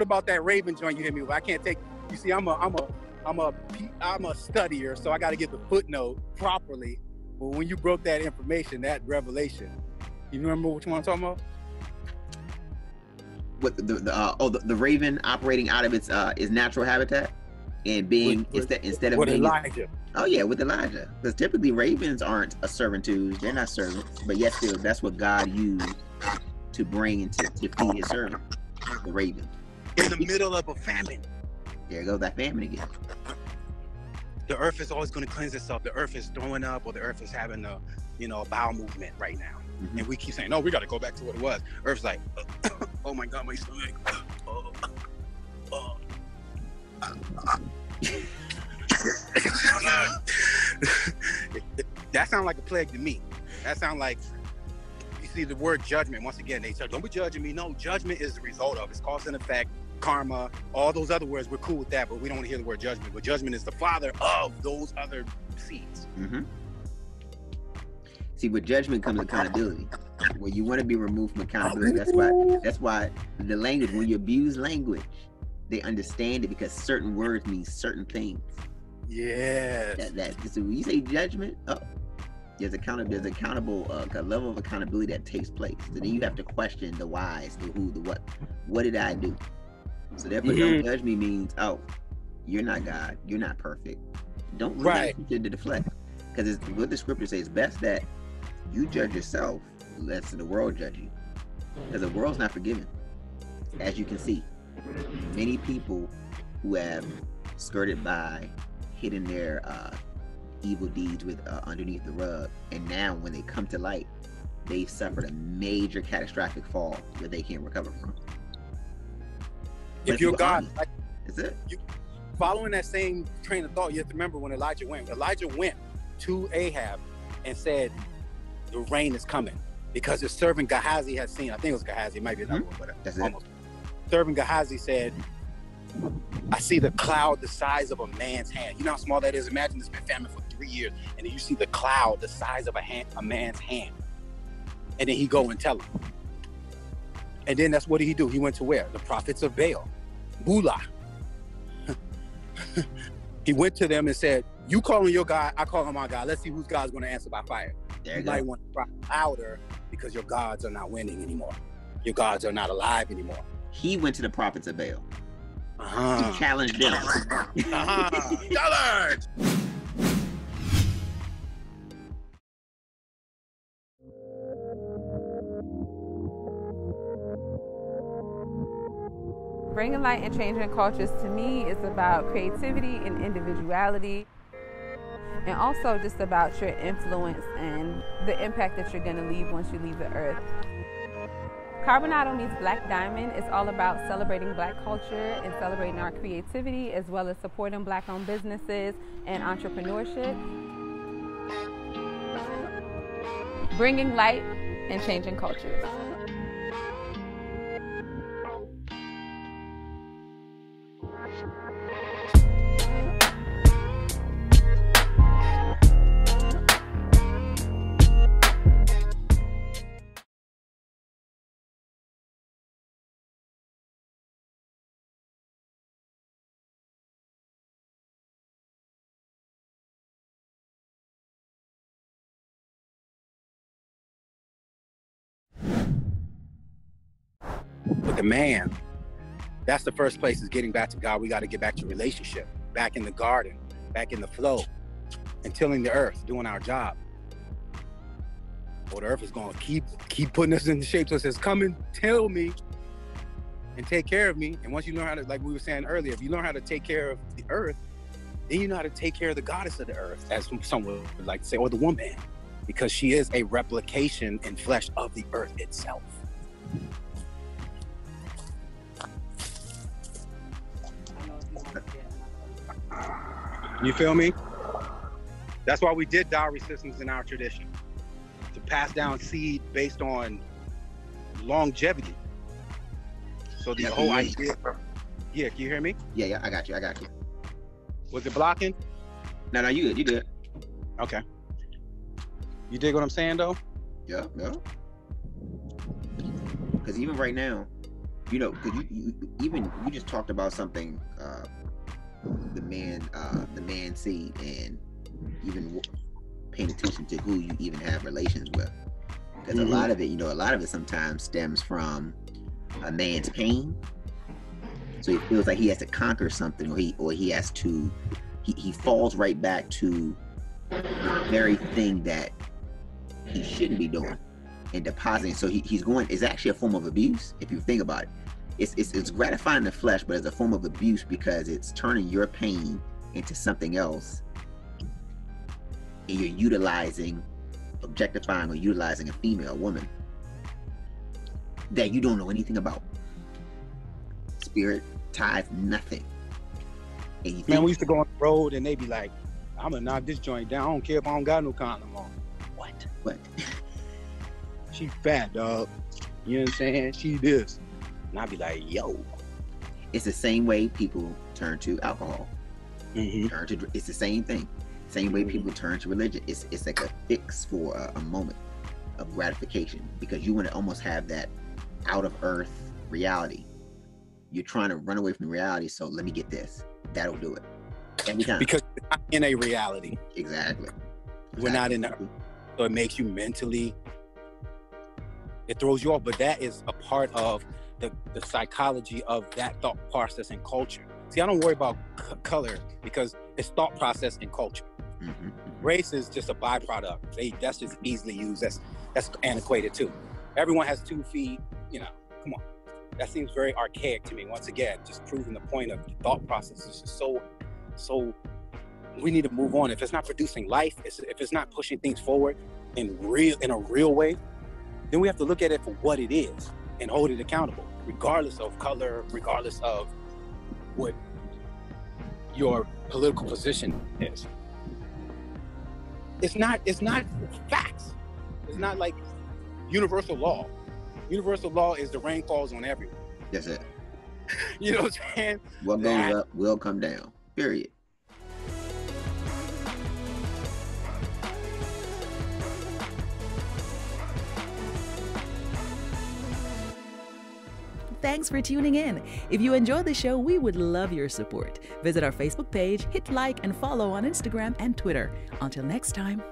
what about that Raven joint you hit me with? I can't take. You see, I'm a, I'm a, I'm a, I'm a studier, so I got to get the footnote properly. But when you broke that information, that revelation, you remember which one I'm talking about? What the, the uh, oh the, the raven operating out of its uh its natural habitat and being With- instead instead of With being Elijah. oh yeah with Elijah because typically ravens aren't a servant servitude they're not servants but yet still that's what God used to bring and to, to feed his servant the raven in the middle of a famine. there goes that famine again The earth is always going to cleanse itself. The earth is throwing up, or the earth is having a, you know, a bowel movement right now. Mhm. And we keep saying, no, we got to go back to what it was. Earth's like, oh my God, my stomach. Oh, oh. that sounds like a plague to me. That sounds like you see the word judgment. Once again, they said, "Don't be judging me." No, judgment is the result of it's cause and effect, karma, all those other words. We're cool with that, but we don't want to hear the word judgment. But judgment is the father of those other seeds. hmm See, with judgment comes accountability. Where you want to be removed from accountability. That's why. That's why the language. When you abuse language, they understand it because certain words mean certain things. Yes. That that. So when you say judgment, oh, there's account. There's accountable uh, a level of accountability that takes place. So then you have to question the whys, the who, the what. What did I do? So therefore, don't judge me means oh, you're not God. You're not perfect. Don't look Right. at to deflect. Because what the scripture says, best that you judge yourself, lest the world judge you. Because the world's not forgiven. As you can see, many people who have skirted by, hidden their uh, evil deeds with uh, underneath the rug, and now when they come to light, they've suffered a major catastrophic fall that they can't recover from. If you're God, like, That's it. following that same train of thought, you have to remember when Elijah went. Elijah went to Ahab and said, "The rain is coming," because his servant Gehazi had seen. I think it was Gehazi, it might be another mm-hmm. one, but That's it. almost. Servant Gehazi said, "I see the cloud the size of a man's hand. You know how small that is. Imagine it's been famine for three years, and then you see the cloud the size of a hand, a man's hand, and then he go and tell him." And then that's what did he do? He went to where? The prophets of Baal, Bula. he went to them and said, "You calling your God? I call on my God. Let's see whose God's going to answer by fire." There You you might want to cry louder because your gods are not winning anymore. Your gods are not alive anymore. He went to the prophets of Baal. Uh-huh. He challenged them. uh-huh. Challenge! Light and changing cultures to me is about creativity and individuality, and also just about your influence and the impact that you're going to leave once you leave the earth. Carbonado meets Black Diamond is all about celebrating black culture and celebrating our creativity as well as supporting black owned businesses and entrepreneurship. Bringing light and changing cultures. The man, that's the first place is getting back to God. We got to get back to relationship, back in the garden, back in the flow, and tilling the earth, doing our job. Or the earth is going to keep keep putting us in the shape. So it says, "Come and tell me, and take care of me." And once you learn how to, like we were saying earlier, if you learn how to take care of the earth, then you know how to take care of the goddess of the earth, as someone would like to say, or the woman, because she is a replication in flesh of the earth itself. You feel me? That's why we did dowry systems in our tradition to pass down seed based on longevity. So the Yeah, whole idea. Yeah, can you hear me? Yeah, yeah, I got you. I got you. Was it blocking? No, no, you good. You good. Okay. You dig what I'm saying though? Yeah, yeah. Because even right now, You know, because you, you even you just talked about something uh, the man uh, the man see and even paying attention to who you even have relations with. Because Mhm. a lot of it, you know, a lot of it sometimes stems from a man's pain. So he feels like he has to conquer something, or he or he has to he, he falls right back to the very thing that he shouldn't be doing and depositing. So he, he's going is actually a form of abuse if you think about it. It's, it's it's gratifying the flesh, but it's a form of abuse because it's turning your pain into something else, and you're utilizing, objectifying or utilizing a female woman that you don't know anything about. Spirit ties nothing. And you think, Man, we used to go on the road and they'd be like, I'm gonna knock this joint down. I don't care if I don't got no condom on. What? what? She fat, dog. You know what I'm saying? She this. And I'd be like, yo. It's the same way people turn to alcohol. Mm-hmm. Turn to it's the same thing. Same way people turn to religion. It's it's like a fix for a, a moment of gratification because you want to almost have that out of earth reality. You're trying to run away from reality, so let me get this. That'll do it. Every time. Because not in a reality. exactly. We're not in a so it makes you mentally it throws you off but that is a part of the, the psychology of that thought process and culture. See i don't worry about c- color because it's thought process and culture. Mhm. race is just a byproduct. They, that's just easily used. That's that's antiquated too. Everyone has two feet you know come on. That seems very archaic to me once again just proving the point of the thought process is just so so we need to move on. If it's not producing life it's- if it's not pushing things forward in real in a real way then we have to look at it for what it is and hold it accountable regardless of color regardless of what your political position is it's not it's not facts it's not like universal law universal law is the rain falls on everyone That's it. you know what i'm saying What goes That- up will come down. Period. Thanks for tuning in. If you enjoyed the show, we would love your support. Visit our Facebook page, hit like, and follow on Instagram and Twitter. Until next time.